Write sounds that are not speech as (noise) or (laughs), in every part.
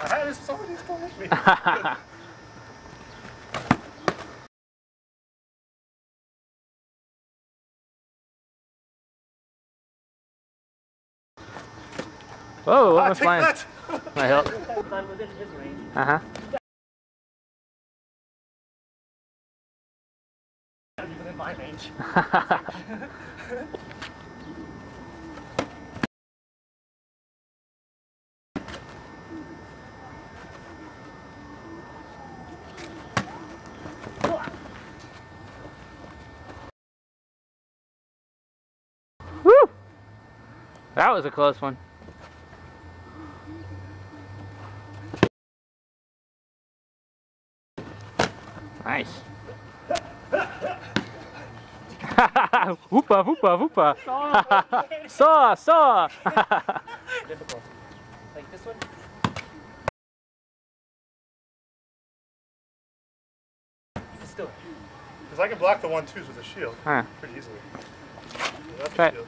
guys, somebody stole me. Whoa, what Ah, was take flying? that! My help. Done within his range. Uh huh. Within (laughs) my range. That was a close one. Nice. (laughs) whoopa, whoopa, whoopa. (laughs) saw, saw. Difficult. Like this one? You can still. Because I can block the one twos with a shield Huh. pretty easily. Yeah, that's Try it.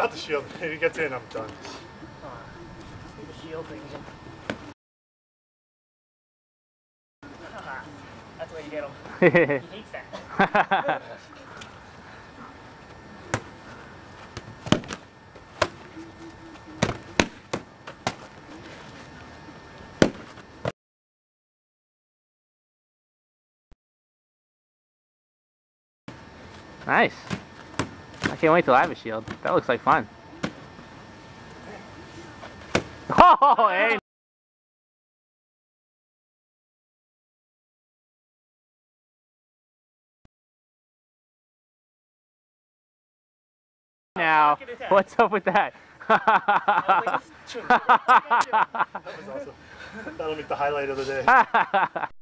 Not the shield. If he gets in, I'm done. Uh, the shield again. Haha, That's where you get him. He hates that. nice. I can't wait till I have a shield. That looks like fun. (laughs) Oh, hey. Now, what's up with that? Like, it's true. That was awesome. (laughs) That'll make the highlight of the day. (laughs)